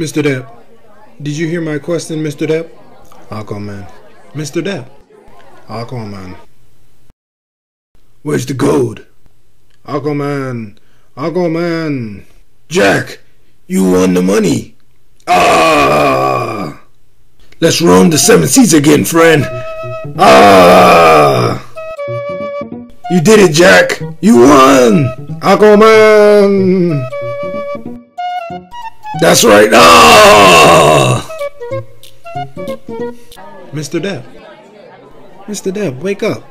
Mr. Depp, did you hear my question, Mr. Depp? Aquaman. Mr. Depp. Aquaman. Where's the gold? Aquaman. Aquaman. Jack, you won the money. Ah! Let's roam the seven seas again, friend. Ah! You did it, Jack. You won. Aquaman. That's right. Ah! Mr. Depp. Mr. Depp, wake up.